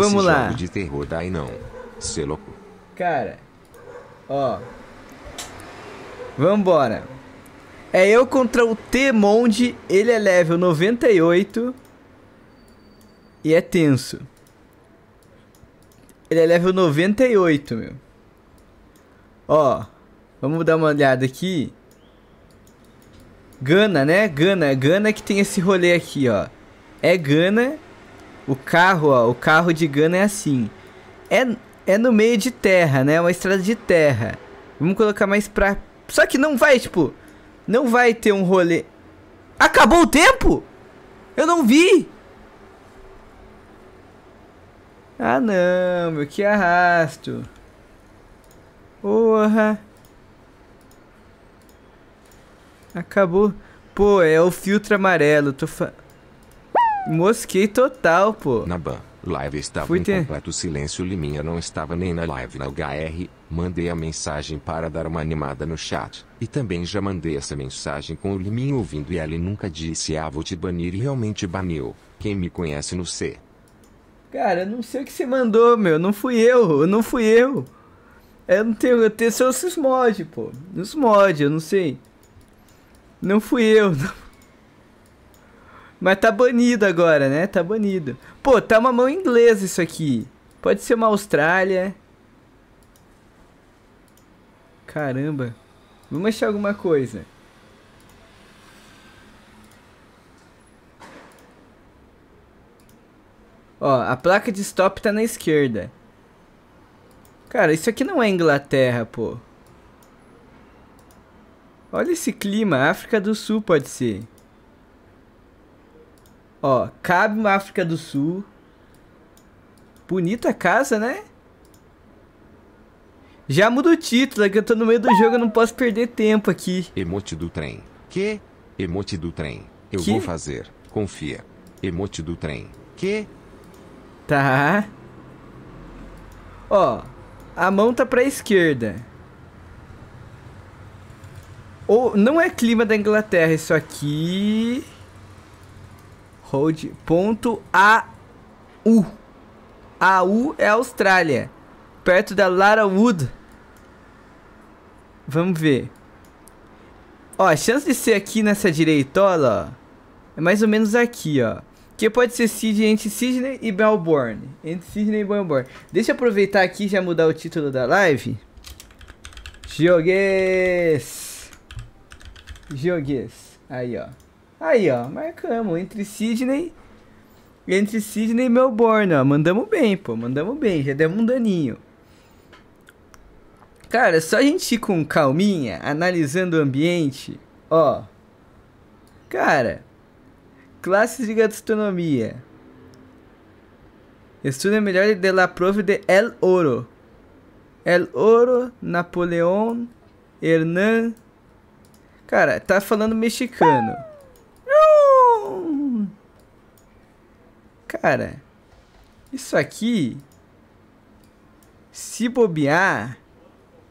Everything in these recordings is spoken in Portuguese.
Vamos lá. jogo de terror daí não. Cê louco. Cara, ó. Vambora. É eu contra o T-Monde. Ele é level 98. E é tenso. Ele é level 98, meu. Ó. Vamos dar uma olhada aqui. Gana, né? Gana. Gana que tem esse rolê aqui, ó. É Gana. O carro, ó. O carro de Gana é assim. É, é no meio de terra, né? Uma estrada de terra. Vamos colocar mais pra. Só que não vai, tipo. Não vai ter um rolê. Acabou o tempo? Eu não vi! Ah não, meu, que arrasto. Porra. Acabou. Pô, é o filtro amarelo. Tô fa... Mosquei total, pô. Na ban, live estava Fui em ter- completo silêncio. Liminha não estava nem na live na HR. Mandei a mensagem para dar uma animada no chat. E também já mandei essa mensagem com o Liminha ouvindo e ele nunca disse ah vou te banir e realmente baniu. Quem me conhece no C. Cara, eu não sei o que você mandou, meu. Não fui eu, não fui eu. Eu não tenho, eu tenho esses mods, pô. Os mods, eu não sei. Não fui eu. não. Mas tá banido agora, né? Tá banido. Pô, tá uma mão inglesa isso aqui. Pode ser uma Austrália. Caramba. Vamos achar alguma coisa. Ó, a placa de stop tá na esquerda. Cara, isso aqui não é Inglaterra, pô. Olha esse clima, África do Sul pode ser. Ó, cabe uma África do Sul. Bonita casa, né? Já muda o título, é que eu tô no meio do jogo, eu não posso perder tempo aqui. Emote do trem. Que? Emote do trem. Eu Que? vou fazer. Confia. Emote do trem. Que? Tá. Ó, a mão tá pra esquerda. Ou não é clima da Inglaterra isso aqui. Ponto AU. É Austrália, perto da Lara Wood. Vamos ver. Ó, a chance de ser aqui nessa direitola, ó, é mais ou menos aqui, ó. Que pode ser Sydney entre Sydney e Melbourne. Entre Sydney e Melbourne. Deixa eu aproveitar aqui e já mudar o título da live. Jogues. Jogues. Aí, ó. Aí, ó. Marcamos. Entre Sydney. Entre Sydney e Melbourne, ó. Mandamos bem, pô. Mandamos bem. Já demos um daninho. Cara, só a gente ir com calminha, analisando o ambiente. Ó. Cara. Classes de gastronomia. Estuda melhor de la prove de El Oro. El Oro, Napoleão, Hernan. Cara, tá falando mexicano. Cara, isso aqui. Se bobear.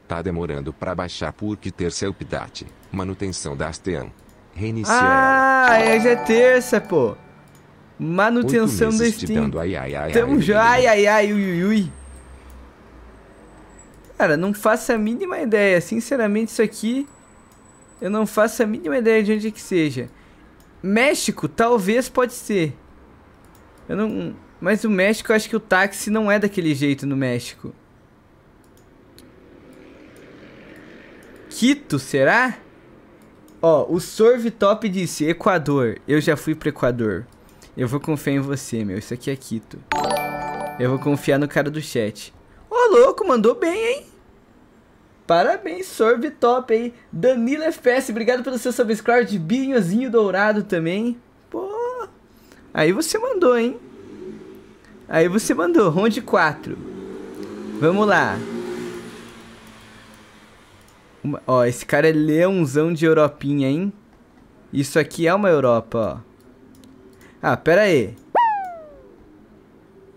Tá demorando pra baixar porque terça é update. Manutenção da Astean. Reiniciar ela. Ah, hoje é terça, pô. Manutenção te Steam. ai, ai, ai, Tamo já. Ai, ai, ai, ui, ui. Cara, não faço a mínima ideia. Sinceramente, isso aqui. Eu não faço a mínima ideia de onde é que seja. México, talvez pode ser. Eu não. Mas o México, eu acho que o táxi não é daquele jeito no México. Quito, será? Ó, o Sorvitop disse Equador. Eu já fui pro Equador. Eu vou confiar em você, meu. Isso aqui é Quito. Eu vou confiar no cara do chat. Ô, louco, mandou bem, hein? Parabéns, Sorvitop aí. Danilo FPS, obrigado pelo seu subscribe binhozinho dourado também. Pô. Aí você mandou, hein? Aí você mandou. Round 4. Vamos lá. Uma- ó, esse cara é leãozão de Europinha, hein? Isso aqui é uma Europa, ó. Ah, pera aí.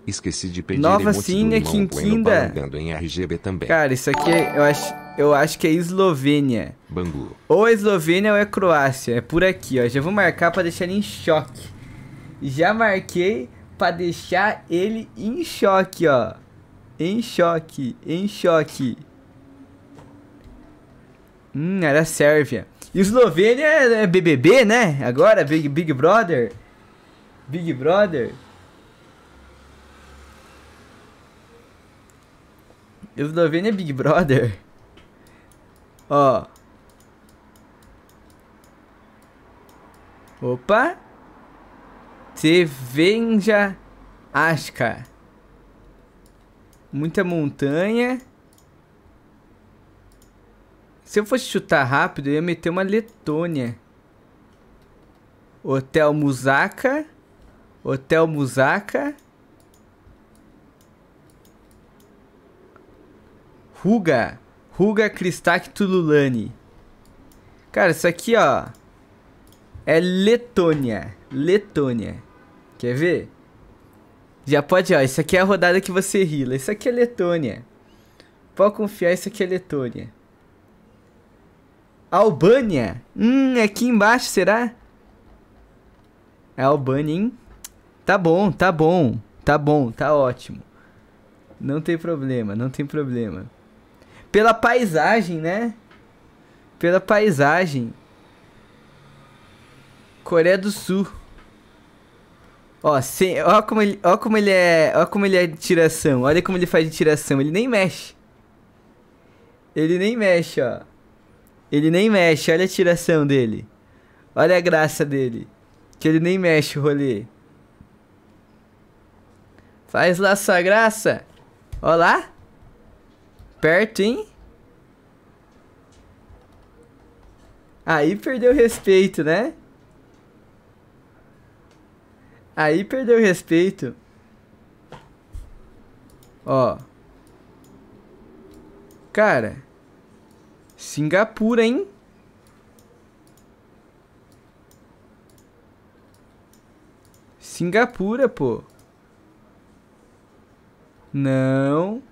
Esqueci de pedir Nova Cine, Quinquinda. em RGB também. Cara, isso aqui é, eu acho, eu acho que é Eslovênia. Bangu. Ou é Eslovênia ou é Croácia. É por aqui, ó. Já vou marcar pra deixar ele em choque. Já marquei pra deixar ele em choque, ó. Em choque, em choque. Hum, era Sérvia. E Eslovênia é BBB, né? Agora, Big, Big Brother. Big Brother. Eslovênia é Big Brother. Ó. Opa. Cerveja Asca. Muita montanha. Se eu fosse chutar rápido, eu ia meter uma Letônia. Hotel Musaka. Hotel Musaka. Ruga. Ruga Kristak Tululani. Cara, isso aqui, ó. É Letônia. Letônia. Quer ver? Já pode, ó. Isso aqui é a rodada que você rila. Isso aqui é Letônia. Pode confiar, isso aqui é Letônia. Albânia. Hum, é aqui embaixo, será? É Albânia, hein? Tá bom, tá bom. Tá bom, tá ótimo. Não tem problema, não tem problema. Pela paisagem, né? Pela paisagem. Coreia do Sul. Ó, sem, ó, como ele, ó como ele é, ó como ele é de tiração. Olha como ele faz de tiração, ele nem mexe. Ele nem mexe, ó. Ele nem mexe, olha a tiração dele. Olha a graça dele. Que ele nem mexe o rolê. Faz lá sua graça. Ó lá. Perto, hein? Aí perdeu respeito, né? Aí perdeu respeito. Ó. Cara. Singapura, hein? Singapura, pô. Não.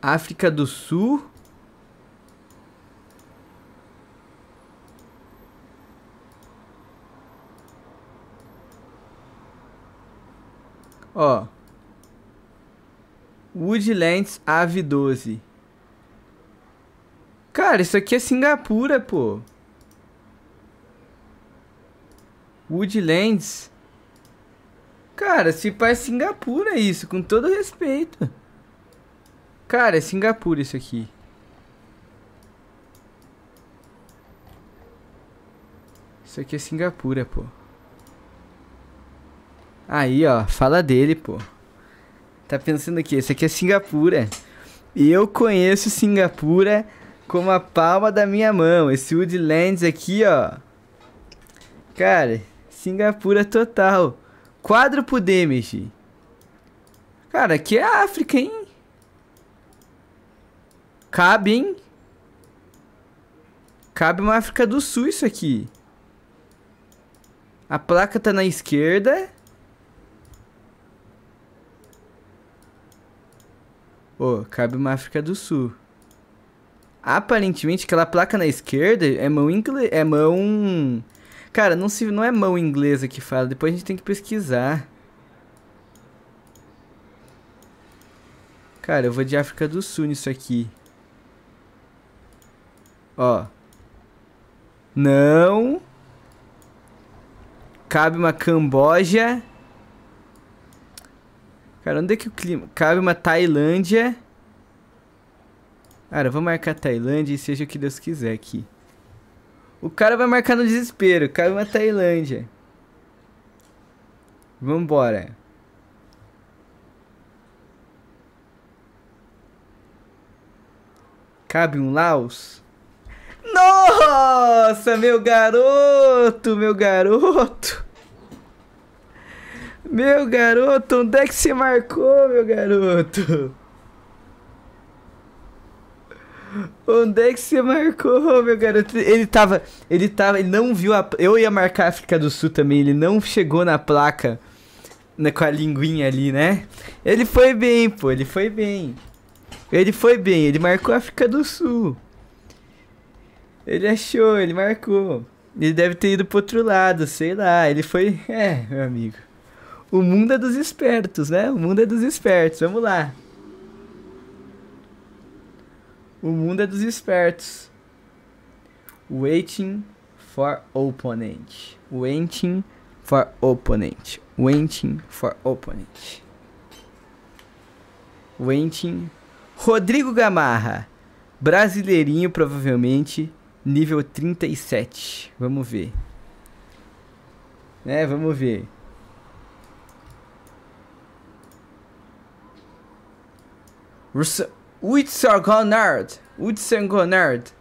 África do Sul. Ó. Woodlands Ave 12. Cara, isso aqui é Singapura, pô. Woodlands. Cara, se faz Singapura isso, com todo respeito. Cara, é Singapura isso aqui. Isso aqui é Singapura, pô. Aí, ó, fala dele, pô. Tá pensando aqui, esse aqui é Singapura. Eu conheço Singapura como a palma da minha mão. Esse Woodlands aqui, ó. Cara, Singapura total. Quádruplo damage. Cara, aqui é África, hein? Cabe, hein? Cabe uma África do Sul isso aqui. A placa tá na esquerda. Oh, cabe uma África do Sul. Aparentemente, aquela placa na esquerda é mão inglesa. É mão. Cara, não, se, não é mão inglesa que fala. Depois a gente tem que pesquisar. Cara, eu vou de África do Sul nisso aqui. Ó. Não. Cabe uma Camboja. Cara, onde é que o clima... Cabe uma Tailândia. Cara, vou marcar Tailândia e seja o que Deus quiser aqui. O cara vai marcar no desespero. Cabe uma Tailândia. Vambora. Cabe um Laos? Nossa, meu garoto, meu garoto. Meu garoto, onde é que você marcou, meu garoto? Onde é que você marcou, meu garoto? Ele tava. Ele tava. Ele não viu a. Eu ia marcar a África do Sul também. Ele não chegou na placa. Né, com a linguinha ali, né? Ele foi bem, pô. Ele foi bem. Ele foi bem. Ele marcou a África do Sul. Ele achou, ele marcou. Ele deve ter ido pro outro lado, sei lá. Ele foi. É, meu amigo. O mundo é dos espertos, né? O mundo é dos espertos. Vamos lá. O mundo é dos espertos. Waiting for opponent. Waiting for opponent. Waiting for opponent. Waiting. Rodrigo Gamarra. Brasileirinho, provavelmente. Nível 37. Vamos ver. É, vamos ver. Witzengonard. Witzengonard.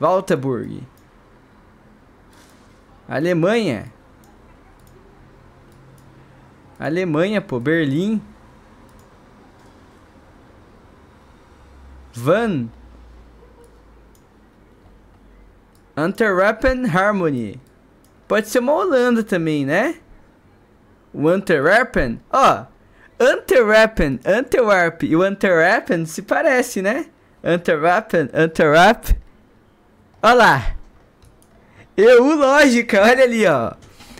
Walterburg. Alemanha. Alemanha, pô. Berlim. Van. Antwerpen Harmony. Pode ser uma Holanda também, né? O Antwerpen. Ó, Antwerpen, Antwerp e o Antwerpen se parece, né? Antwerpen, Antwerp. Olha lá. Eu, lógica, olha ali, ó.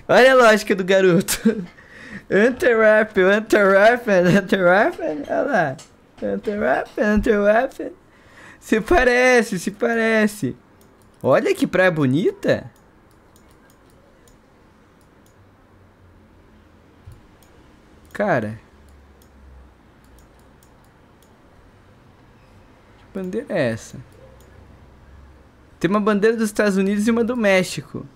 Olha a lógica do garoto. Antwerpen, Antwerpen, Antwerpen, olha lá. Antwerpen, Antwerpen. Se parece, se parece. Olha que praia bonita. Cara. Bandeira é essa? Tem uma bandeira dos Estados Unidos e uma do México.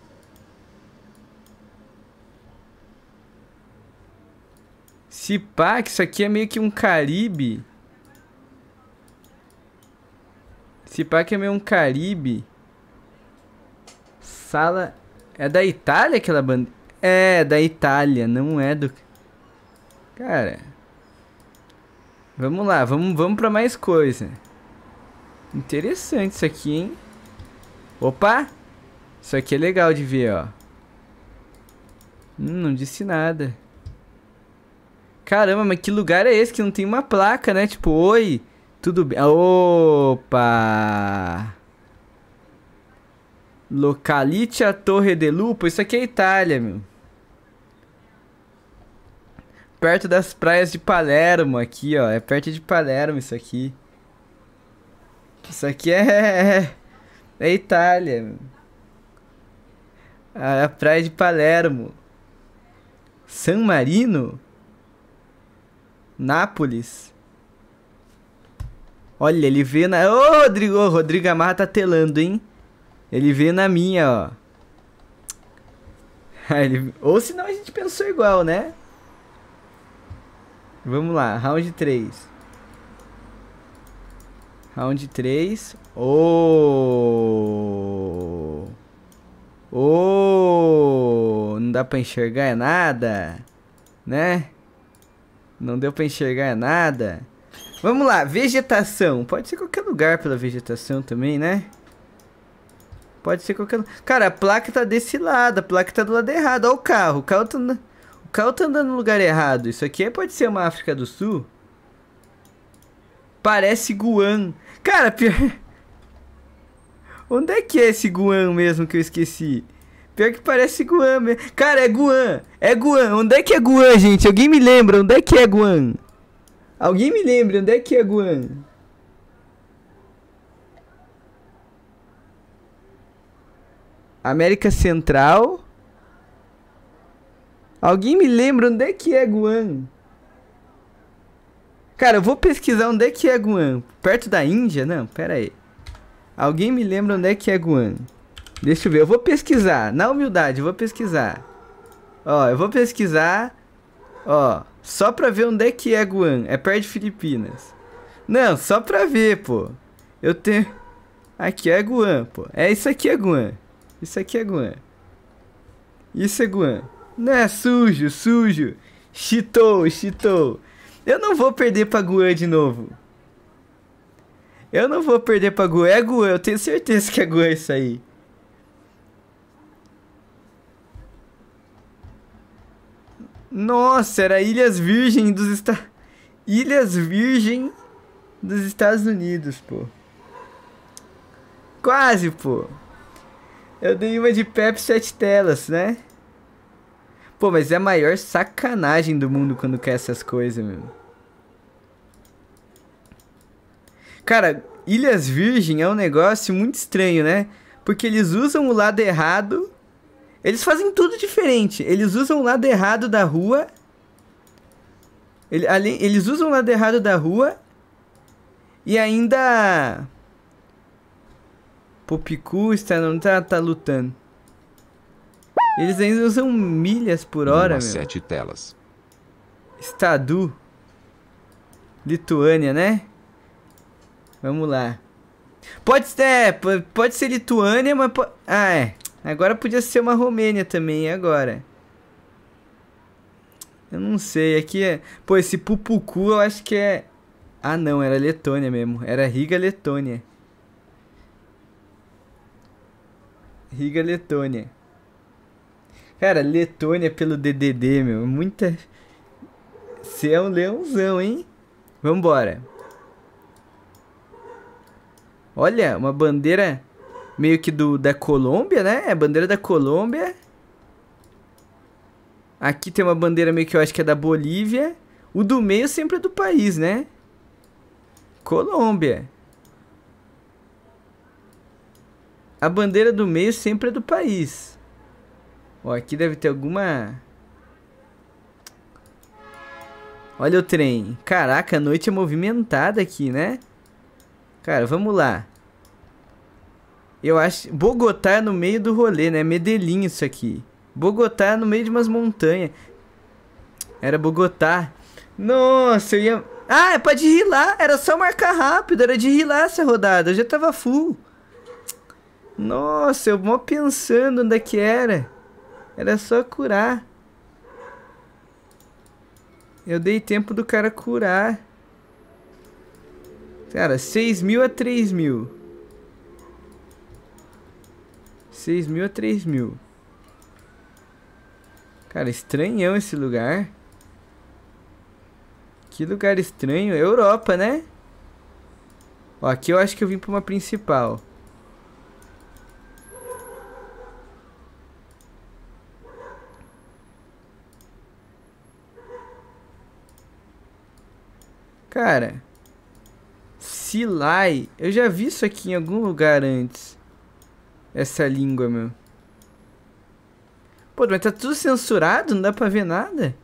Se pá, que isso aqui é meio que um Caribe. Se pá que é meio um Caribe. Sala. É da Itália aquela bandeira? É, da Itália, não é do. Cara. Vamos lá, vamos, vamos pra mais coisa. Interessante isso aqui, hein? Opa! Isso aqui é legal de ver, ó. Hum, não disse nada. Caramba, mas que lugar é esse que não tem uma placa, né? Tipo, oi, tudo bem? Opa! Localite a Torre de Lupo. Isso aqui é Itália, meu. Perto das praias de Palermo aqui, ó. É perto de Palermo isso aqui. Isso aqui é... É Itália, meu. A praia de Palermo. San Marino? Nápoles? Olha, ele vê na... Ô, Rodrigo! Ô, Rodrigo Amarra tá telando, hein? Ele veio na minha, ó. Ele... Ou senão a gente pensou igual, né? Vamos lá, round 3. Round 3. Oh! Oh! Não dá pra enxergar é nada, né? Não deu pra enxergar é nada. Vamos lá, vegetação. Pode ser qualquer lugar pela vegetação também, né? Pode ser qualquer... Cara, a placa tá desse lado, a placa tá do lado errado. Olha o carro, o carro tá, andando... o carro tá andando no lugar errado. Isso aqui pode ser uma África do Sul? Parece Guam. Cara, pior... Onde é que é esse Guam mesmo que eu esqueci? Pior que parece Guam mesmo. Cara, é Guam. É Guam. Onde é que é Guam, gente? Alguém me lembra? Onde é que é Guam? Alguém me lembra? Onde é que é Guam? América Central. Alguém me lembra onde é que é Guam? Cara, eu vou pesquisar onde é que é Guam. Perto da Índia? Não, pera aí. Alguém me lembra onde é que é Guam? Deixa eu ver, eu vou pesquisar. Na humildade, eu vou pesquisar. Ó, eu vou pesquisar. Ó, só pra ver onde é que é Guam. É perto de Filipinas. Não, só pra ver, pô. Eu tenho... Aqui é Guam, pô. É isso aqui é Guam. Isso aqui é Guan. Isso é Guan. Não é sujo, sujo. Cheatou, cheatou. Eu não vou perder pra Guan de novo. Eu não vou perder pra Guan. É Guan, eu tenho certeza que é Guan isso aí. Nossa, era Ilhas Virgem dos Estados... Ilhas Virgem dos Estados Unidos, pô. Quase, pô. Eu dei uma de Pep 7 telas, né? Pô, mas é a maior sacanagem do mundo quando quer essas coisas, meu. Cara, Ilhas Virgem é um negócio muito estranho, né? Porque eles usam o lado errado. Eles fazem tudo diferente. Eles usam o lado errado da rua. Ele, eles usam o lado errado da rua. E ainda. Popicu está, não tá, tá lutando. Eles ainda usam milhas por hora, Uma meu. sete telas. Estadu. Lituânia, né? Vamos lá. Pode ser, é, po- pode ser Lituânia, mas po- ah, é. Agora podia ser uma Romênia também, e agora? Eu não sei, aqui é, pô, esse Pupucu eu acho que é Ah, não, era Letônia mesmo. Era Riga Letônia. Riga Letônia. Cara, Letônia pelo DDD, meu, muita você é um leãozão, hein? Vambora. Olha, uma bandeira meio que do da Colômbia, né? É bandeira da Colômbia. Aqui tem uma bandeira meio que eu acho que é da Bolívia. O do meio sempre é do país, né? Colômbia. A bandeira do meio sempre é do país. Ó, aqui deve ter alguma Olha o trem. Caraca, a noite é movimentada aqui, né? Cara, vamos lá. Eu acho. Bogotá é no meio do rolê, né? Medellín isso aqui. Bogotá é no meio de umas montanhas. Era Bogotá. Nossa, eu ia. Ah, é pra de rilar. Era só marcar rápido. Era de rilar essa rodada. Eu já tava full. Nossa, eu mó pensando onde é que era. Era só curar. Eu dei tempo do cara curar. Cara, 6 mil a 3 mil. 6 mil a 3 mil. Cara, estranhão esse lugar. Que lugar estranho. Europa, né? Ó, aqui eu acho que eu vim pra uma principal. Cara, Silai, eu já vi isso aqui em algum lugar antes. Essa língua, meu. Pô, mas tá tudo censurado, não dá pra ver nada.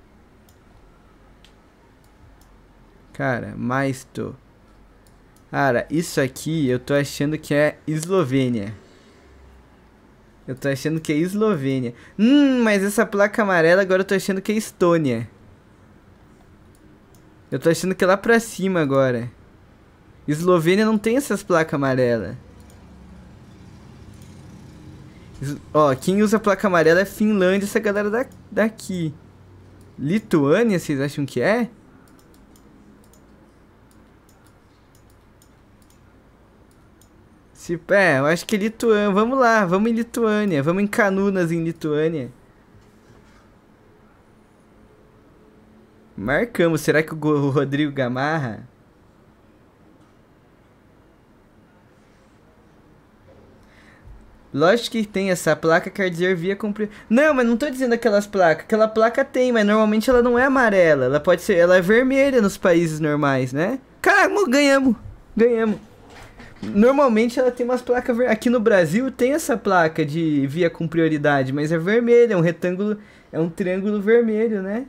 Cara, mais tô. Cara, isso aqui eu tô achando que é Eslovênia. Eu tô achando que é Eslovênia. Hum, mas essa placa amarela agora eu tô achando que é Estônia. Eu tô achando que é lá pra cima agora. Eslovênia não tem essas placas amarelas. Es- Ó, quem usa placa amarela é Finlândia, essa galera da, daqui. Lituânia, vocês acham que é? Se, é, eu acho que é Lituânia. Vamos lá, vamos em Lituânia. Vamos em Canunas, em Lituânia. Marcamos. Será que o Go- o Rodrigo Gamarra? Lógico que tem essa placa, quer dizer via cumprir. Não, mas não tô dizendo aquelas placas. Aquela placa tem, mas normalmente ela não é amarela. Ela pode ser. Ela é vermelha nos países normais, né? Caramba, ganhamos! Ganhamos! Normalmente ela tem umas placas ver... Aqui no Brasil tem essa placa de via com prioridade, mas é vermelha, é um retângulo. É um triângulo vermelho, né?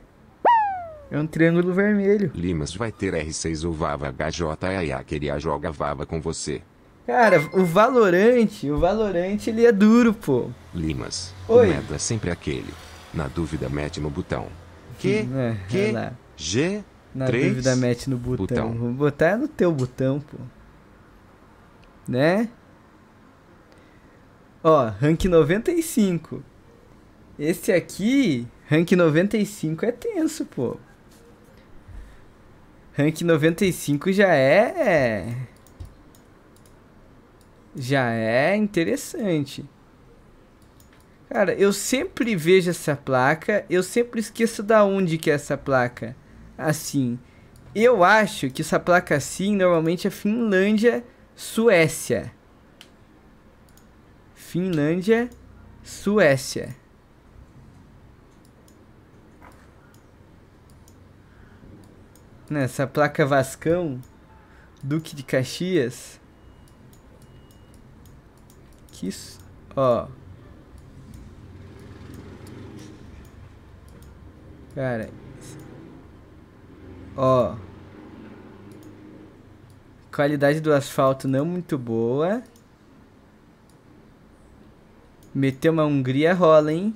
É um triângulo vermelho. Limas vai ter R6 ou Vava HJAA queria joga Vava com você. Cara, o Valorante, o Valorante ele é duro, pô. Limas, Oi. o é sempre aquele. Na dúvida mete no botão. Que? É, que? lá. G? Na Três dúvida, mete no botão. botão. Vou botar no teu botão, pô. Né? Ó, rank 95. Esse aqui, rank 95 é tenso, pô. Rank 95 já é. Já é interessante. Cara, eu sempre vejo essa placa, eu sempre esqueço da onde que é essa placa. Assim, eu acho que essa placa assim normalmente é Finlândia, Suécia. Finlândia, Suécia. Nessa placa Vascão, Duque de Caxias. Que isso? Ó. Cara. Ó. Qualidade do asfalto não muito boa. Meter uma Hungria rola, hein?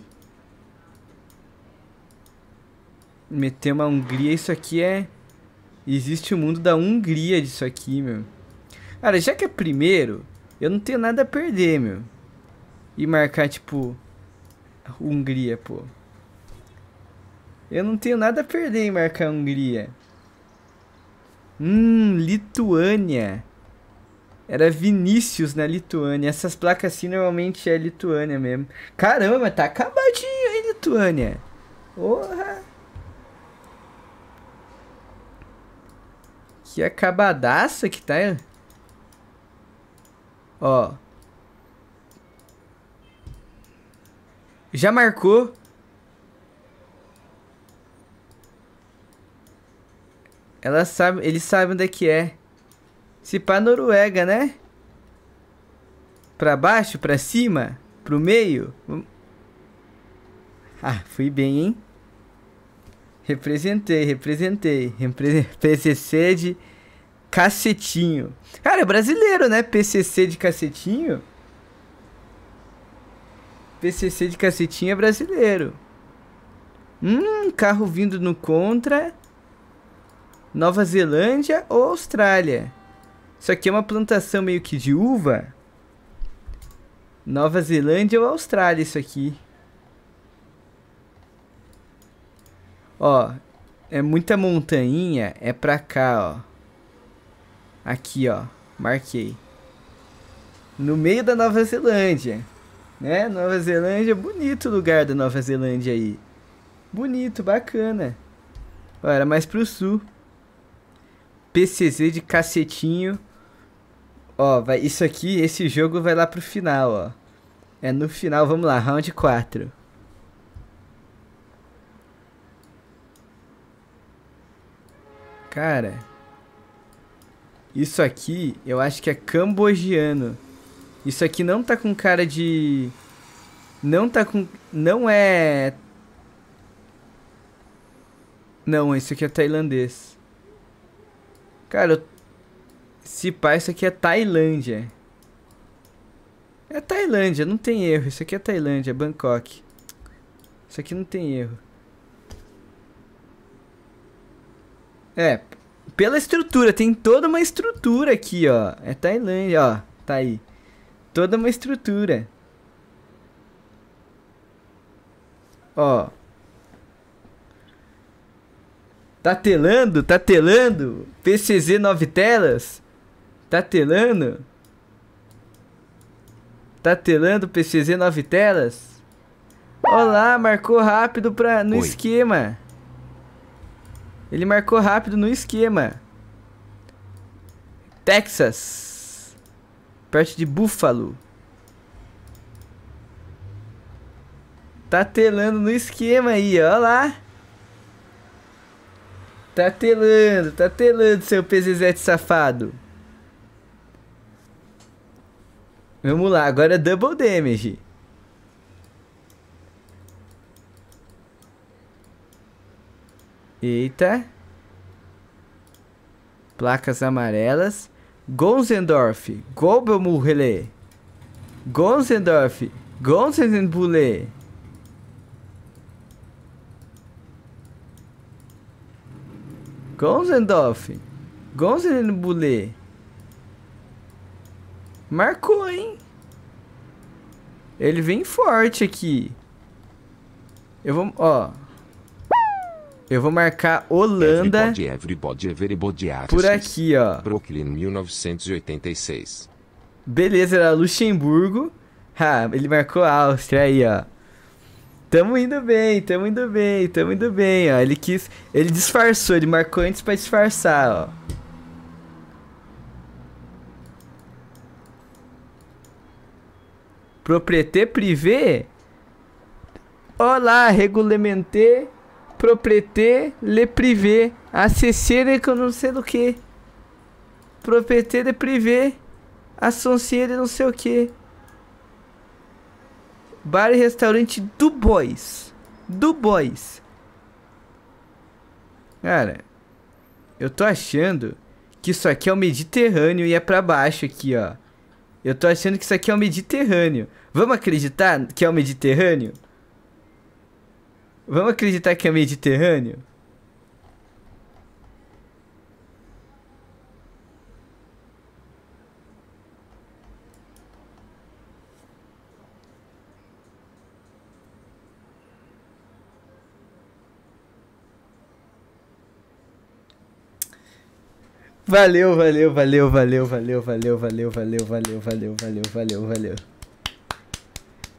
Meter uma Hungria, isso aqui é... Existe o mundo da Hungria disso aqui, meu. Cara, já que é primeiro, eu não tenho nada a perder, meu. E marcar, tipo... Hungria, pô. Eu não tenho nada a perder em marcar Hungria. Hum, Lituânia. Era Vinícius na Lituânia. Essas placas assim normalmente é Lituânia mesmo. Caramba, tá acabadinho, hein, Lituânia? Porra! Que acabadaça que tá. Ó. Já marcou. Ela sabe, eles sabem onde é que é. Se pá Noruega, né? Pra baixo, pra cima, pro meio. Ah, fui bem, hein? Representei, representei. Repre PCC de cacetinho. Cara, é brasileiro, né? PCC de cacetinho. PCC de cacetinho é brasileiro. Hum, carro vindo no contra. Nova Zelândia ou Austrália? Isso aqui é uma plantação meio que de uva. Nova Zelândia ou Austrália isso aqui. Ó, é muita montanha, é pra cá, ó. Aqui, ó, marquei. No meio da Nova Zelândia, né? Nova Zelândia, bonito lugar da Nova Zelândia aí. Bonito, bacana. Ó, era mais pro sul. PCZ de cacetinho. Ó, vai, isso aqui, esse jogo vai lá pro final, ó. É no final, vamos lá, round 4. Cara, isso aqui eu acho que é cambogiano. Isso aqui não tá com cara de. Não tá com. Não é. Não, isso aqui é tailandês. Cara, se pá, isso aqui é Tailândia. É Tailândia, não tem erro. Isso aqui é Tailândia, Bangkok. Isso aqui não tem erro. É, pela estrutura, tem toda uma estrutura aqui, ó. É Tailândia, ó. Tá aí. Toda uma estrutura. Ó. Tá telando? Tá telando? PCZ 9 telas? Tá telando? Tá telando PCZ 9 telas? Olá, marcou rápido pra, no Oi. esquema. Ele marcou rápido no esquema. Texas. Perto de Buffalo. Tá telando no esquema aí, ó lá. Tá telando, tá telando, seu PZZ safado. Vamos lá, agora double damage. Eita. Placas amarelas. Gonsendorf, Gobelmurrele. Gonsendorf, Gonsenbule. Gonzendorf. Gonzenbule. Marcou, hein? Ele vem forte aqui. Eu vou, ó. Eu vou marcar Holanda. Everybody, everybody, everybody por aqui, ó. Brooklyn, 1986. Beleza, era Luxemburgo. Ah, ele marcou Áustria aí, ó. Tamo indo bem, tamo indo bem, tamo indo bem, ó. Ele quis. Ele disfarçou, ele marcou antes pra disfarçar, ó. Propriété privée? Olá, regulamenté, propriété, le privé. Acessere que eu não sei do que. Propriété de privé. Associere não sei o que. Bar e restaurante do Boys. Do Boys. Cara, eu tô achando que isso aqui é o Mediterrâneo e é pra baixo aqui, ó. Eu tô achando que isso aqui é o Mediterrâneo. Vamos acreditar que é o Mediterrâneo? Vamos acreditar que é Mediterrâneo? Valeu, valeu, valeu, valeu, valeu, valeu, valeu, valeu, valeu, valeu, valeu, valeu,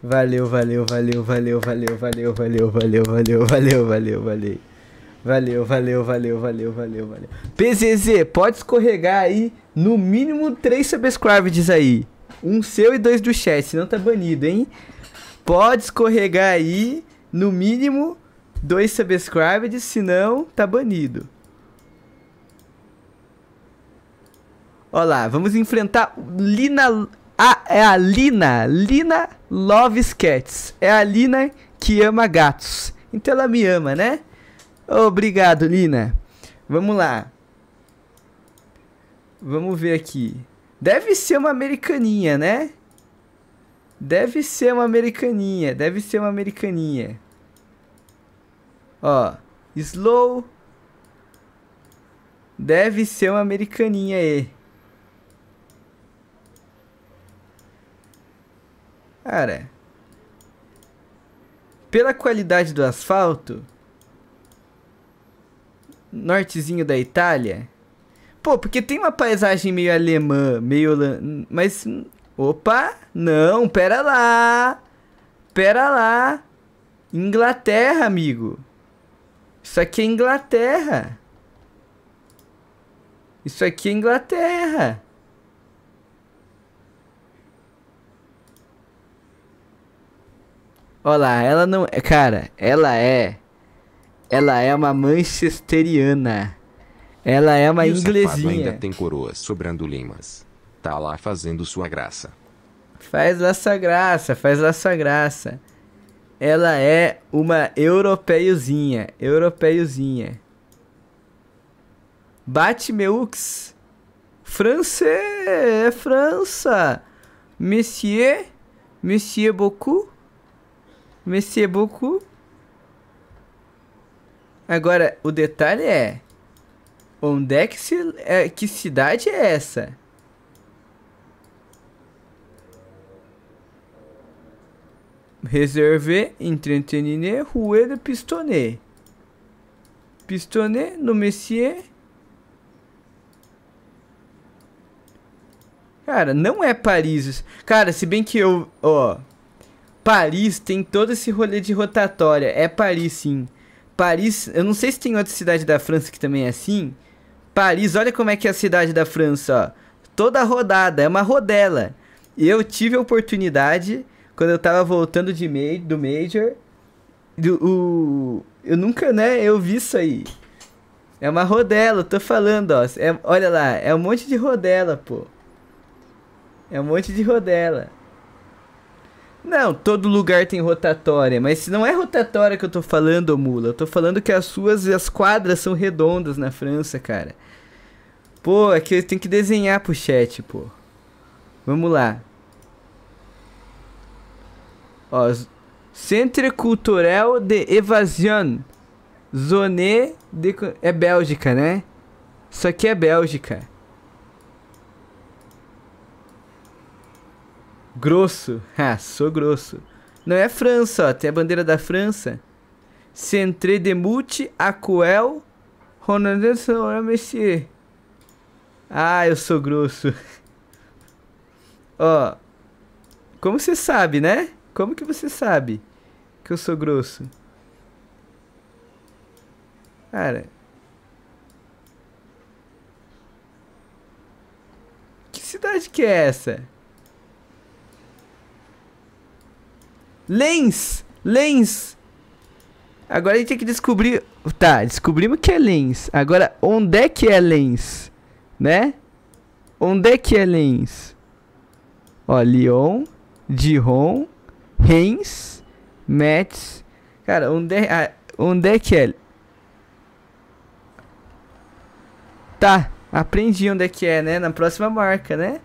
valeu. Valeu, valeu, valeu, valeu, valeu, valeu, valeu, valeu, valeu, valeu, valeu, valeu. Valeu, valeu, valeu, valeu, valeu. PZZ, pode escorregar aí no mínimo três subscribes aí. Um seu e dois do chat, senão tá banido, hein? Pode escorregar aí no mínimo dois subscribes, senão tá banido. Olha lá, vamos enfrentar Lina. Ah, é a Lina. Lina loves cats. É a Lina que ama gatos. Então ela me ama, né? Obrigado, Lina. Vamos lá. Vamos ver aqui. Deve ser uma americaninha, né? Deve ser uma americaninha. Deve ser uma americaninha. Ó. Slow. Deve ser uma americaninha aí. Cara, pela qualidade do asfalto, nortezinho da Itália, pô, porque tem uma paisagem meio alemã, meio, mas, opa, não, pera lá, pera lá, Inglaterra, amigo, isso aqui é Inglaterra, isso aqui é Inglaterra. Olha lá, ela não. é Cara, ela é. Ela é uma manchesteriana. Ela é uma e inglesinha. Ainda tem coroas sobrando limas. Tá lá fazendo sua graça. Faz lá sua graça, faz lá sua graça. Ela é uma europeiozinha. Europeiozinha. Bate meux. Francês, é França. Monsieur, Monsieur beaucoup. Merci beaucoup. Agora, o detalhe é... Onde é que, se, é, que cidade é essa? Reserve entretenir Rue de Pistonnet. Pistonnet no Messier. Cara, não é Paris. Cara, se bem que eu, ó, Paris tem todo esse rolê de rotatória. É Paris, sim. Paris, eu não sei se tem outra cidade da França que também é assim. Paris, olha como é que é a cidade da França, ó. Toda rodada, é uma rodela. Eu tive a oportunidade, quando eu tava voltando de ma do Major, do, o, eu nunca, né, eu vi isso aí. É uma rodela, tô falando, ó. É, olha lá, é um monte de rodela, pô. É um monte de rodela. Não, todo lugar tem rotatória, mas não é rotatória que eu tô falando, mula. Eu tô falando que as suas as quadras são redondas na França, cara. Pô, é que eu tenho que desenhar pro chat, pô. Vamos lá. Ó, Centre Culturel de Evasion. Zone de... É Bélgica, né? Isso aqui é Bélgica. Grosso. Ah, sou grosso. Não é França, ó. Tem a bandeira da França. Centre de Multi, Acuel, Ronaldo Messier. Ah, eu sou grosso. ó. Como você sabe, né? Como que você sabe que eu sou grosso? Cara. Que cidade que é essa? Lens! Lens! Agora a gente tem que descobrir... Tá, descobrimos que é lens. Agora, onde é que é lens? Né? Onde é que é lens? Ó, Lyon, Dijon, Reims, Metz. Cara, onde é, ah, onde é que é? Tá, aprendi onde é que é, né? Na próxima marca, né?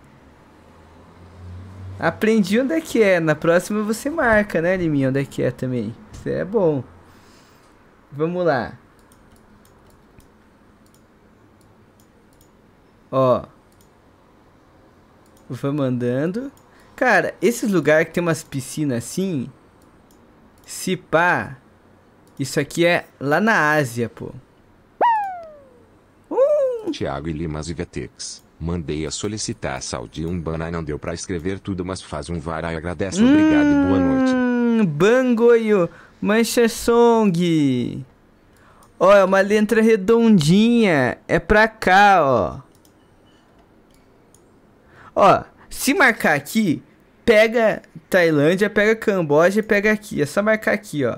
Aprendi onde é que é. Na próxima você marca, né, Liminha? Onde é que é também. Isso é bom. Vamos lá. Ó. Vamos andando. Cara, esses lugares que tem umas piscinas assim. Se pá. Isso aqui é lá na Ásia, pô. Tiago e Limas e Vetex. Mandei a solicitar Saudi um banai não deu pra escrever tudo, mas faz um varai agradece, hum, obrigado e boa noite. Bangoio, Mancha Song. Ó, é uma letra redondinha. É pra cá, ó. Ó, se marcar aqui, pega Tailândia, pega Camboja e pega aqui. É só marcar aqui, ó.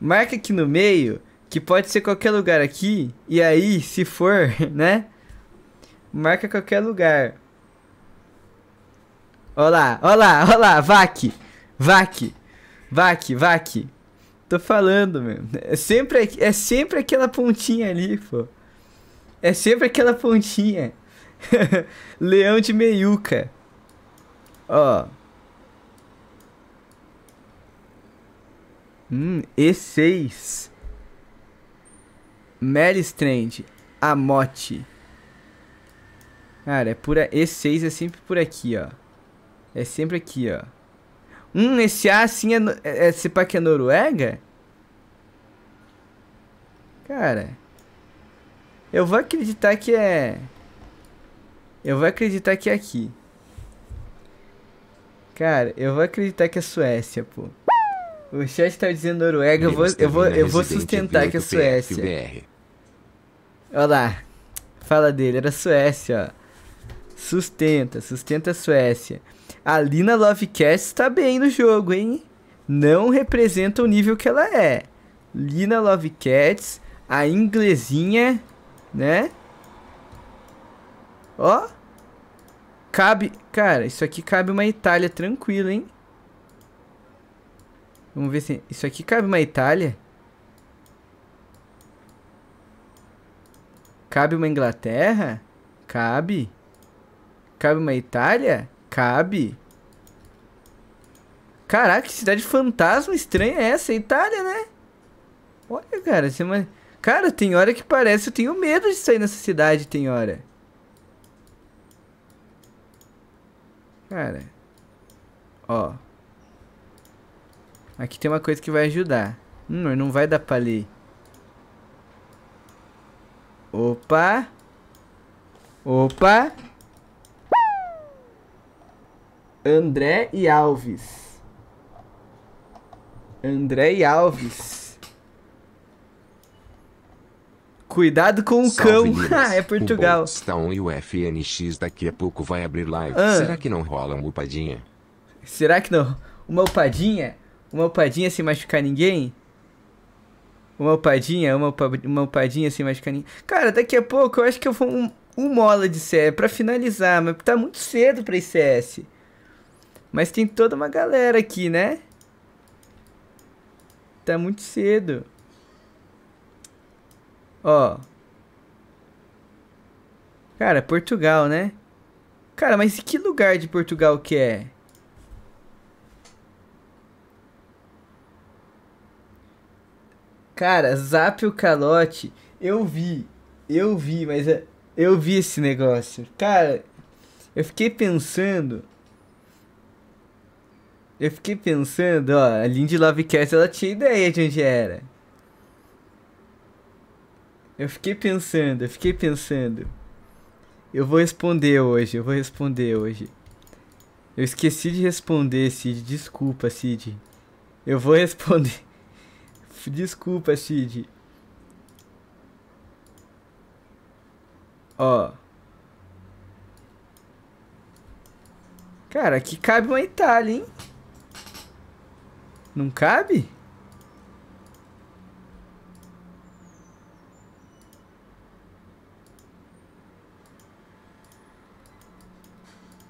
Marca aqui no meio, que pode ser qualquer lugar aqui. E aí, se for, né? Marca qualquer lugar. Olá, olá, olá, VAC. VAC. VAC, VAC. Tô falando, meu. É sempre, é sempre aquela pontinha ali, pô. É sempre aquela pontinha. Leão de meiuca. Ó. Hum, E6. Mary Strand. Amote. Cara, é por a... E6 é sempre por aqui, ó. É sempre aqui, ó. Hum, esse A assim é, é, é se pá que é Noruega? Cara. Eu vou acreditar que é... Eu vou acreditar que é aqui. Cara, eu vou acreditar que é Suécia, pô. O chat tá dizendo Noruega, eu vou, eu vou, eu vou sustentar que é Suécia. Olha lá. Fala dele, era Suécia, ó. Sustenta, sustenta a Suécia. A Lina Lovecast tá bem no jogo, hein? Não representa o nível que ela é. Lina Lovecats, a inglesinha, né? Ó. Cabe... Cara, isso aqui cabe uma Itália tranquilo, hein? Vamos ver se... Isso aqui cabe uma Itália? Cabe uma Inglaterra? Cabe. Cabe uma Itália? Cabe. Caraca, que cidade fantasma estranha é essa? Itália, né? Olha, cara, você... É cara, tem hora que parece... Eu tenho medo de sair nessa cidade, tem hora. Cara. Ó. Aqui tem uma coisa que vai ajudar. Hum, não vai dar pra ler. Opa. Opa. André e Alves. André e Alves. Cuidado com o cão. ah, é Portugal. O e o FNX daqui a pouco vai abrir live. Ah. Será que não rola uma upadinha? Será que não? Uma upadinha? Uma upadinha sem machucar ninguém? Uma upadinha? Uma, uma upadinha sem machucar ninguém? Cara, daqui a pouco eu acho que eu vou um, um mola de CS pra finalizar, mas tá muito cedo pra CS. Mas tem toda uma galera aqui, né? Tá muito cedo. Ó. Cara, Portugal, né? Cara, mas que lugar de Portugal que é? Cara, Zap o Calote, eu vi. Eu vi, mas é, eu vi esse negócio. Cara, eu fiquei pensando. Eu fiquei pensando, ó, a Lindy Lovecast ela tinha ideia de onde era. Eu fiquei pensando, eu fiquei pensando. Eu vou responder hoje, eu vou responder hoje. Eu esqueci de responder, Cid. Desculpa, Cid. Eu vou responder. Desculpa, Cid. Ó. Cara, aqui cabe uma Itália, hein? Não cabe?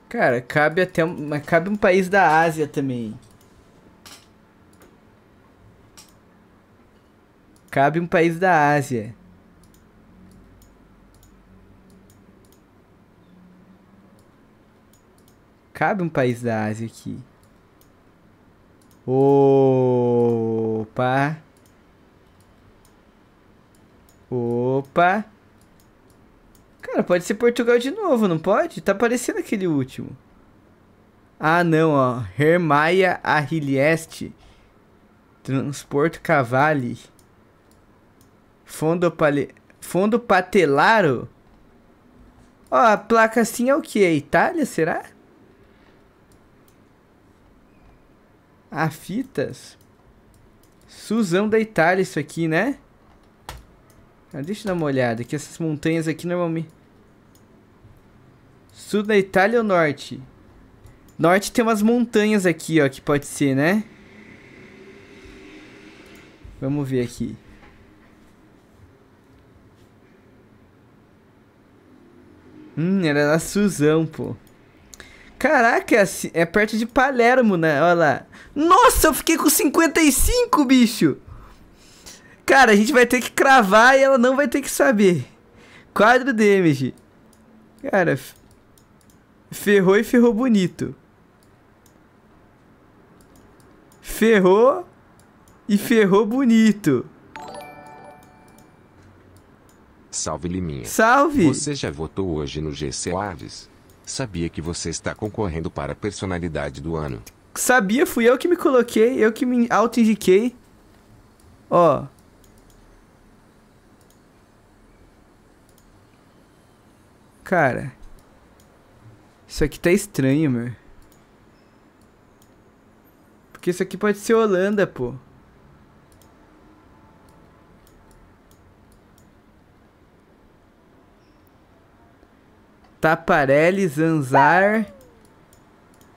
Cara, cabe até. Mas cabe um país da Ásia também. Cabe um país da Ásia. Cabe um país da Ásia aqui. Opa. Opa. Cara, pode ser Portugal de novo, não pode? Tá parecendo aquele último. Ah, não, ó. Hermaia Arilieste. Transporto Cavalli. Fundo, pale... Fundo Patelaro. Ó, a placa assim é o que? É Itália, será? A fitas. Suzão da Itália isso aqui, né? Ah, deixa eu dar uma olhada, que essas montanhas aqui normalmente... Sul da Itália ou norte? Norte tem umas montanhas aqui, ó, que pode ser, né? Vamos ver aqui. Hum, era na Suzão, pô. Caraca, é, assim, é perto de Palermo, né? Olha lá. Nossa, eu fiquei com 55, bicho! Cara, a gente vai ter que cravar e ela não vai ter que saber. Quadro damage. Cara, Ferrou e ferrou bonito. Ferrou e ferrou bonito. Salve Liminha. Salve! Você já votou hoje no GC Aves? Sabia que você está concorrendo para a personalidade do ano. Sabia, fui eu que me coloquei, eu que me auto-indiquei. Ó. Cara. Isso aqui tá estranho, meu. Porque isso aqui pode ser Holanda, pô. Taparelli, Zanzar.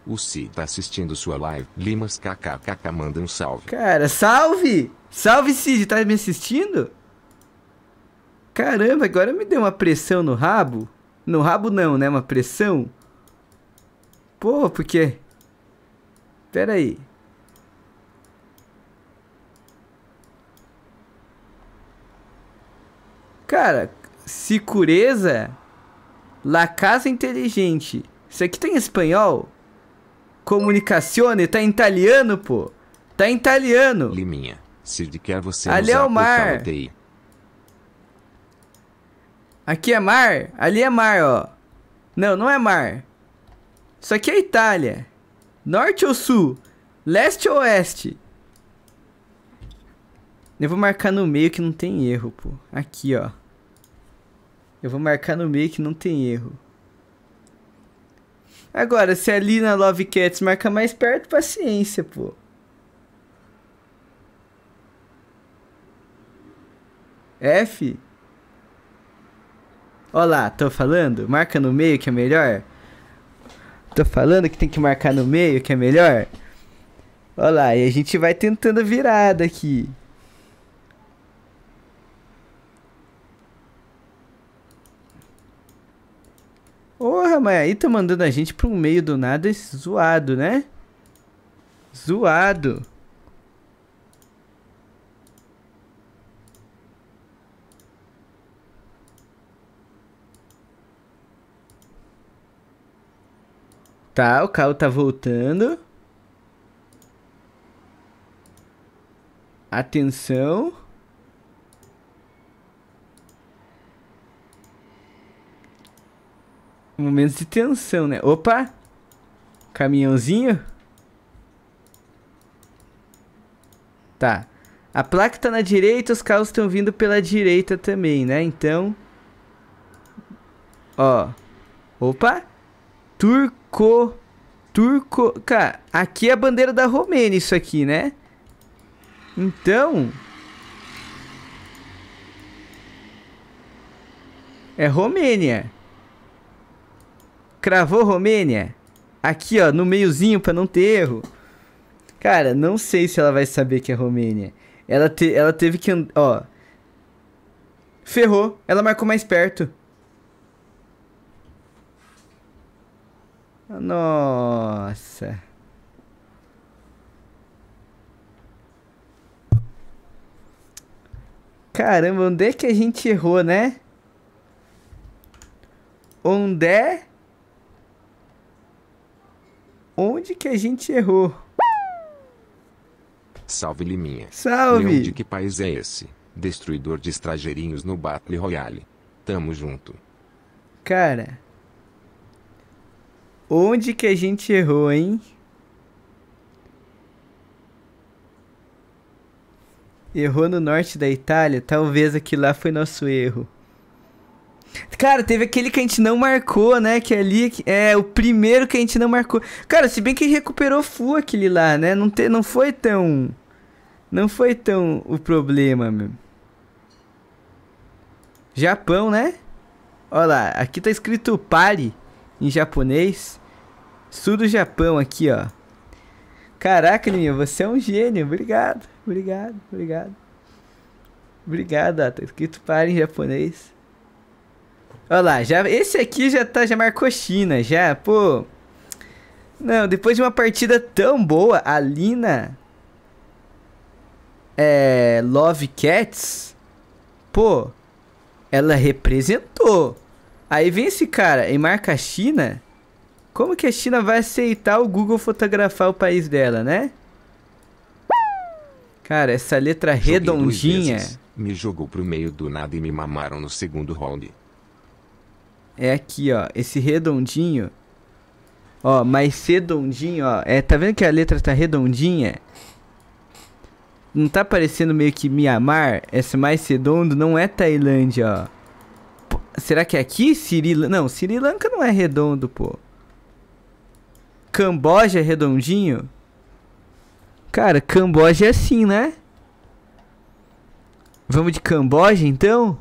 O Si tá assistindo sua live. Limas kkkk manda um salve. Cara, salve! Salve, Cid, tá me assistindo? Caramba, agora me deu uma pressão no rabo. No rabo não, né? Uma pressão. Pô, porque... Pera aí. Cara, Sicureza, La Casa Inteligente. Isso aqui tá em espanhol? Comunicazione, tá em italiano, pô. Tá em italiano. Liminha, Cid quer você Ali usar é o mar. Aqui é mar? Ali é mar, ó. Não, não é mar. Isso aqui é Itália. Norte ou sul? Leste ou oeste? Eu vou marcar no meio que não tem erro, pô. Aqui, ó. Eu vou marcar no meio que não tem erro. Agora, se ali na Love Cats marca mais perto, paciência, pô. F? Ó lá, tô falando? Marca no meio que é melhor? Tô falando que tem que marcar no meio que é melhor? Olha lá, e a gente vai tentando virada aqui. Porra, mas aí tá mandando a gente um meio do nada zoado, né? Zoado. Tá, o carro tá voltando. Atenção. Momentos de tensão, né? Opa! Caminhãozinho. Tá. A placa tá na direita, os carros estão vindo pela direita também, né? Então... Ó. Opa! Turco. Turco. Cara, aqui é a bandeira da Romênia, isso aqui, né? Então. É Romênia. Cravou Romênia. Aqui, ó, no meiozinho pra não ter erro. Cara, não sei se ela vai saber que é Romênia. Ela, te, ela teve que. Ó. Ferrou. Ela marcou mais perto. Nossa. Caramba, onde é que a gente errou, né? Onde é? Onde que a gente errou? Salve Liminha. Salve! Leão de que país é esse? Destruidor de estrangeirinhos no Battle Royale. Tamo junto. Cara. Onde que a gente errou, hein? Errou no norte da Itália? Talvez aquilo lá foi nosso erro. Cara, teve aquele que a gente não marcou, né? Que ali é o primeiro que a gente não marcou. Cara, se bem que recuperou full aquele lá, né? Não, te, não foi tão. Não foi tão o problema, meu. Japão, né? Olha lá, aqui tá escrito pare em japonês. Sul do Japão aqui, ó. Caraca, Liminha, você é um gênio. Obrigado, obrigado, obrigado. Obrigado, ó, tá escrito pare em japonês. Olha lá, já, esse aqui já tá, já marcou China, já, pô. Não, depois de uma partida tão boa, a Lina é, Love Cats, pô, ela representou. Aí vem esse cara e marca a China. Como que a China vai aceitar o Google fotografar o país dela, né? Cara, essa letra redondinha vezes, Me jogou pro meio do nada e me mamaram no segundo round. É aqui, ó. Esse redondinho. Ó, mais redondinho, ó. É, tá vendo que a letra tá redondinha? Não tá parecendo meio que Mianmar? Esse mais redondo não é Tailândia, ó. Pô, será que é aqui? Lan- Não, Sri Lanka não é redondo, pô. Camboja é redondinho? Cara, Camboja é assim, né? Vamos de Camboja, então?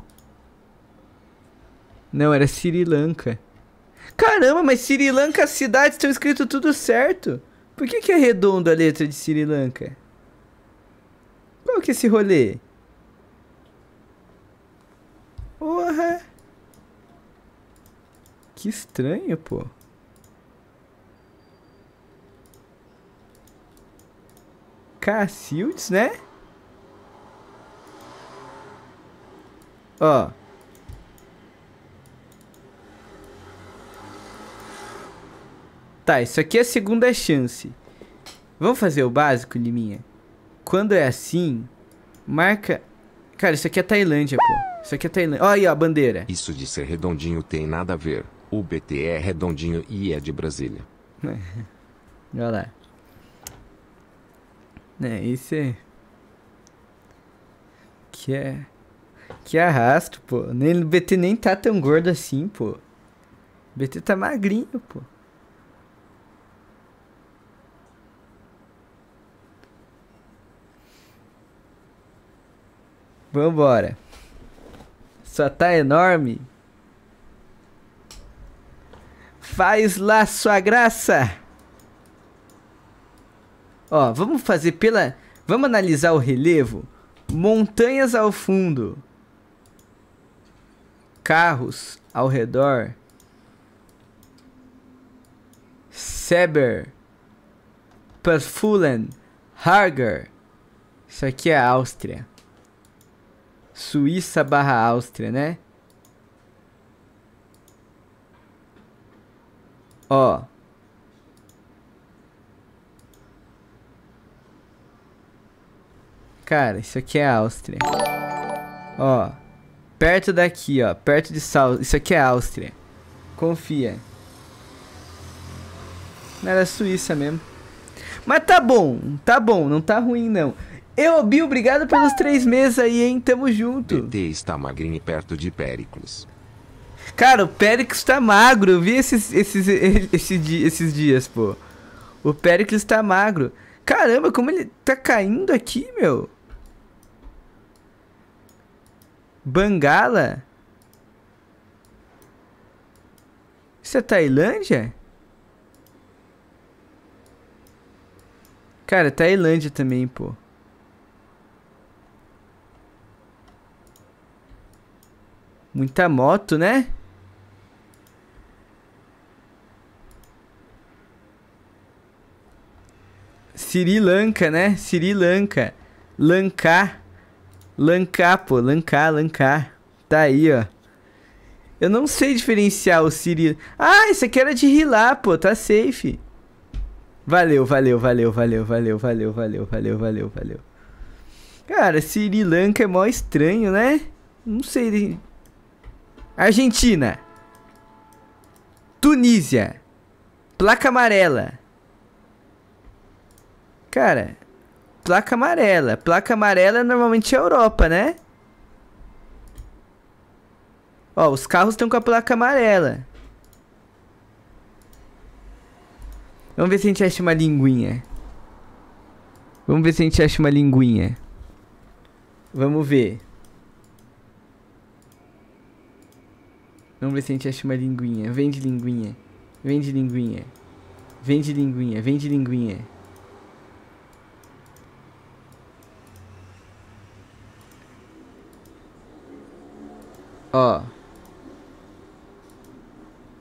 Não, era Sri Lanka. Caramba, mas Sri Lanka, as cidades estão escrito tudo certo. Por que, que é redondo a letra de Sri Lanka? Qual que é esse rolê? Porra. Que estranho, pô. Cacildes, né? Ó. Tá, isso aqui é a segunda chance. Vamos fazer o básico, Liminha? Quando é assim, marca. Cara, isso aqui é Tailândia, pô. Isso aqui é Tailândia. Olha aí, ó, a bandeira. Isso de ser redondinho tem nada a ver. O BT é redondinho e é de Brasília. Olha lá. É, isso é. Que é. Que arrasto, pô. Nem, o BT nem tá tão gordo assim, pô. O BT tá magrinho, pô. Vambora. Só tá enorme. Faz lá sua graça. Ó, vamos fazer pela. Vamos analisar o relevo. Montanhas ao fundo. Carros ao redor. Seber. Pasfulen. Harger. Isso aqui é a Áustria. Suíça barra Áustria, né? Ó. Cara, isso aqui é Áustria. Ó. Perto daqui, ó. Perto de Sal. Isso aqui é Áustria. Confia. Não era Suíça mesmo. Mas tá bom, tá bom, não tá ruim não. Eu, Bill, obrigado pelos três meses aí, hein? Tamo junto. BT está magrinho e perto de Péricles. Cara, o Péricles tá magro. Eu vi esses, esses, esses, esses dias, pô. O Péricles tá magro. Caramba, como ele tá caindo aqui, meu. Bangala? Isso é Tailândia? Cara, Tailândia também, pô. Muita moto, né? Sri Lanka, né? Sri Lanka. Lanka. Lanka, pô. Lanka, Lanka. Tá aí, ó. Eu não sei diferenciar o Sri... Ah, esse aqui era de rilar, pô. Tá safe. Valeu, valeu, valeu, valeu, valeu, valeu, valeu, valeu, valeu, valeu. Cara, Sri Lanka é mó estranho, né? Não sei. Argentina. Tunísia. Placa amarela. Cara, placa amarela. Placa amarela normalmente é Europa, né? Ó, os carros estão com a placa amarela. Vamos ver se a gente acha uma linguinha. Vamos ver se a gente acha uma linguinha. Vamos ver. Vamos ver se a gente acha uma linguinha. Vende linguinha. Vende linguinha. Vende linguinha. Vende linguinha. Ó.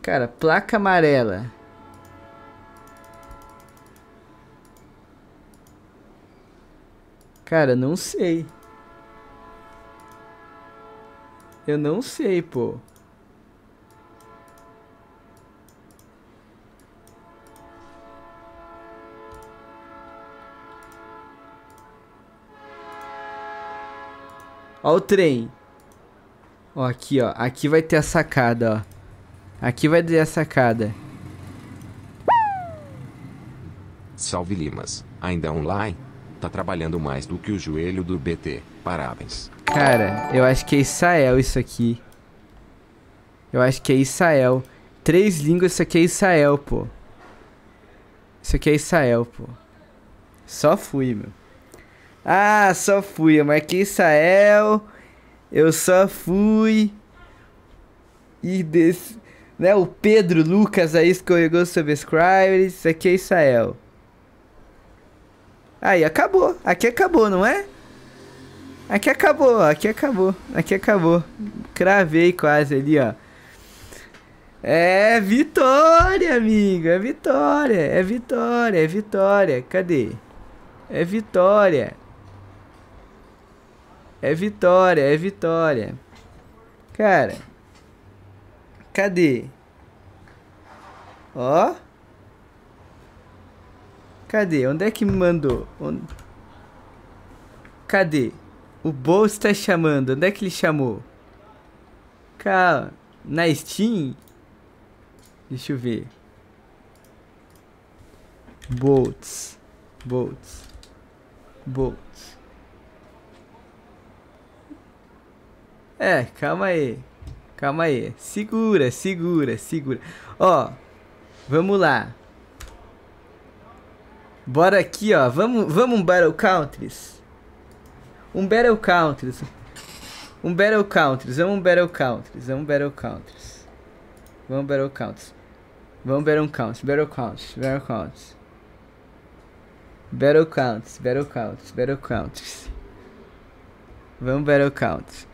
Cara, placa amarela. Cara, não sei. Eu não sei, pô. Ó o trem. Ó, aqui, ó. Aqui vai ter a sacada, ó. Aqui vai ter a sacada. Salve Limas, ainda online? Tá trabalhando mais do que o joelho do BT. Parabéns. Cara, eu acho que é Israel isso aqui. Eu acho que é Israel. Três línguas, isso aqui é Israel, pô. Isso aqui é Israel, pô. Só fui, meu. Ah, só fui. Eu marquei Israel. Eu só fui. E desse. Né, o Pedro Lucas aí escorregou subscribers. Isso aqui é Israel. Aí, acabou. Aqui acabou, não é? Aqui acabou, aqui acabou. Aqui acabou. Cravei quase ali, ó. É vitória, amigo. É vitória. É vitória. É vitória. Cadê? É vitória. É vitória. É vitória. Cara. Cadê? Ó. Cadê? Onde é que me mandou? Onde... Cadê? O Bolso está chamando. Onde é que ele chamou? Calma. Na Steam? Deixa eu ver. Bolts. Bolts. Bolts. É, calma aí. Calma aí. Segura, segura, segura. Ó, vamos lá. Bora aqui, ó. Vamos, vamos um Battle Countries. Um Battle Countries. Um Battle Countries. Vamos um Battle Countries. Vamos Battle Countries. Vamos Battle Countries. Vamos Battle Countries. Battle Countries. Battle Countries. Battle Counts, Battle Counts, Battle Counts. Vamos Battle Counts.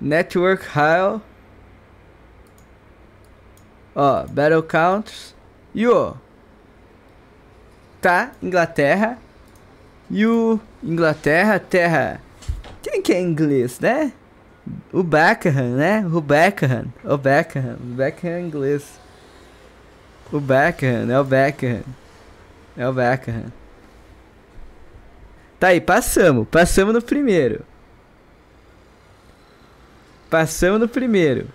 Network High. Ó, Battle Counts. E o tá Inglaterra. E o Inglaterra, terra. Quem que é inglês, né? O Beckham, né? O Beckham. O Beckham. O Beckham é inglês. O Beckham, é o Beckham. É o Beckham. Tá aí, passamos. Passamos no primeiro. Passamos no primeiro.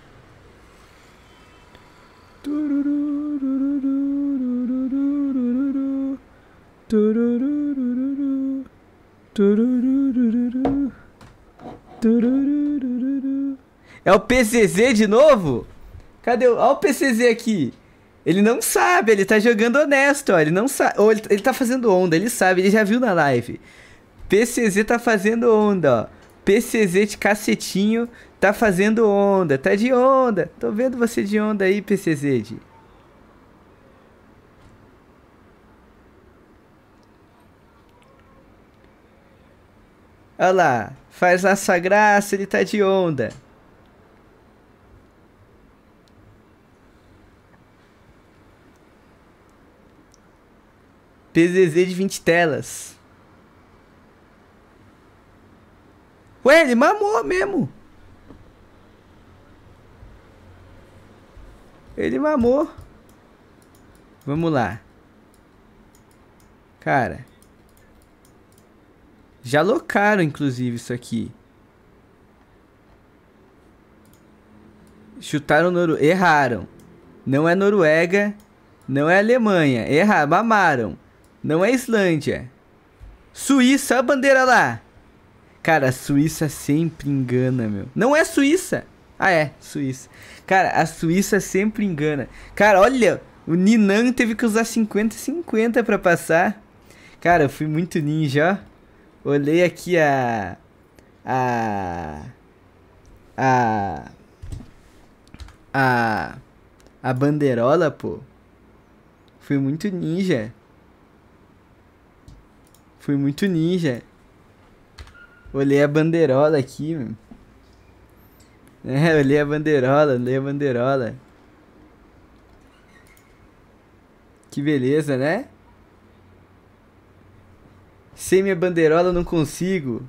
É o PCZ de novo? Cadê o... Olha o PCZ aqui. Ele não sabe, ele tá jogando honesto, ó. Ele não sabe. Ou ele, ele tá fazendo onda, ele sabe, ele já viu na live. PCZ tá fazendo onda, ó. PCZ de cacetinho tá fazendo onda. Tá de onda. Tô vendo você de onda aí, PCZ. De... Olha lá. Faz a sua graça, ele tá de onda. PZZ de 20 telas. Ué, ele mamou mesmo. Ele mamou. Vamos lá. Cara. Já locaram, inclusive, isso aqui. Chutaram Noruega. Erraram. Não é Noruega. Não é Alemanha. Erraram. Mamaram. Não é Islândia. Suíça, a bandeira lá. Cara, a Suíça sempre engana, meu. Não é Suíça. Ah, é, Suíça. Cara, a Suíça sempre engana. Cara, olha, o Ninan teve que usar 50-50 pra passar. Cara, eu fui muito ninja, ó. Olhei aqui a... A... A... A... A bandeirola, pô. Fui muito ninja. Fui muito ninja. Olhei a bandeirola aqui, meu. É, olhei a bandeirola, olhei a bandeirola. Que beleza, né? Sem minha bandeirola não consigo.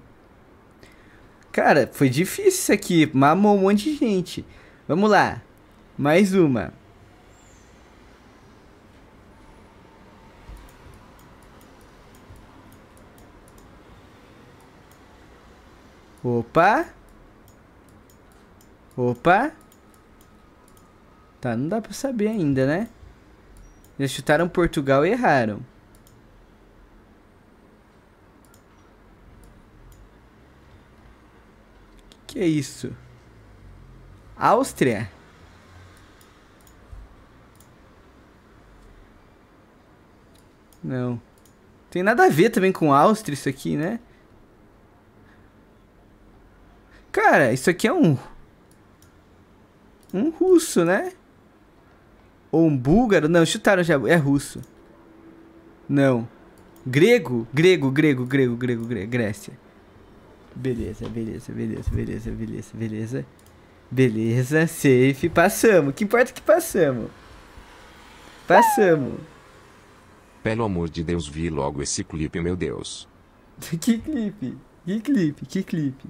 Cara, foi difícil isso aqui. Mamou um monte de gente. Vamos lá. Mais uma. Opa! Opa! Tá, não dá pra saber ainda, né? Eles chutaram Portugal e erraram. Que é isso? Áustria? Não. Tem nada a ver também com Áustria isso aqui, né? Cara, isso aqui é um... Um russo, né? Ou um búlgaro? Não, chutaram já. É russo. Não. Grego? Grego, grego, grego, grego, grego. Grécia. Beleza, beleza, beleza, beleza, beleza, beleza. Beleza, safe. Passamos. O que importa é que passamos. Passamos. Pelo amor de Deus, vi logo esse clipe, meu Deus. que clipe? Que clipe? Que clipe?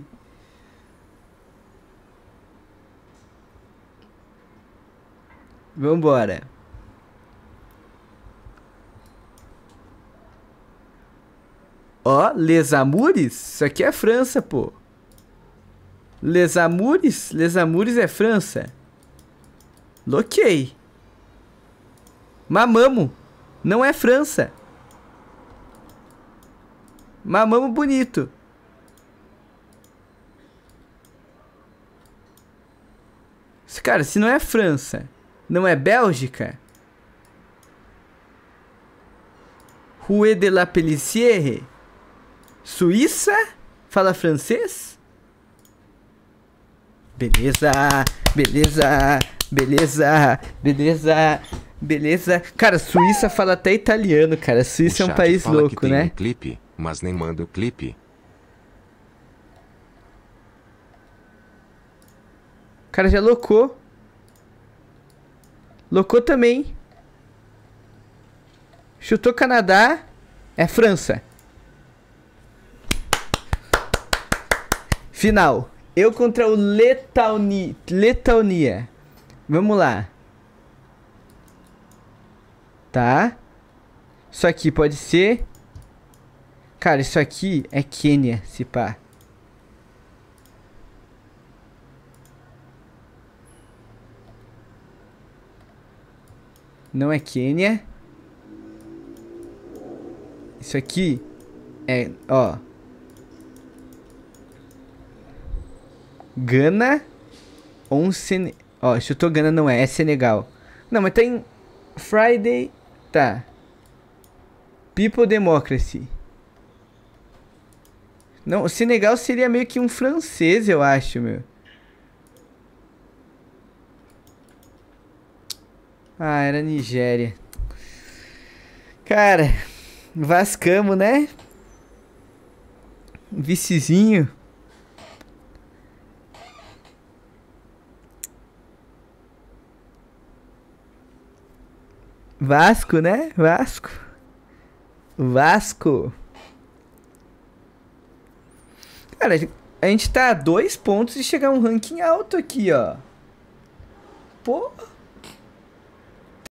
Vambora. Ó, Les Amours? Isso aqui é França, pô. Les Amours? Les Amours é França. Loquei. Mamamo. Não é França. Mamamo bonito. Cara, se não é França não é Bélgica? Rue de la Pellissière? Suíça? Fala francês? Beleza, beleza, beleza, beleza, beleza. Cara, Suíça fala até italiano, cara. Suíça é um país louco, né? Um clipe, mas nem manda o clipe. O cara já loucou. Locou também. Chutou Canadá. É França. Final. Eu contra o Letauni, Letaunia. Vamos lá. Tá. Isso aqui pode ser. Cara, isso aqui é Quênia, se pá. Não é Quênia. Isso aqui é, ó. Gana ou Sen... Ó, chutou Gana não é, é Senegal. Não, mas tem Friday, tá. People Democracy. Não, o Senegal seria meio que um francês, eu acho, meu. Ah, era Nigéria. Cara, Vascamo, né? Vicezinho. Vasco, né? Vasco. Vasco. Cara, a gente tá a dois pontos de chegar a um ranking alto aqui, ó. Pô.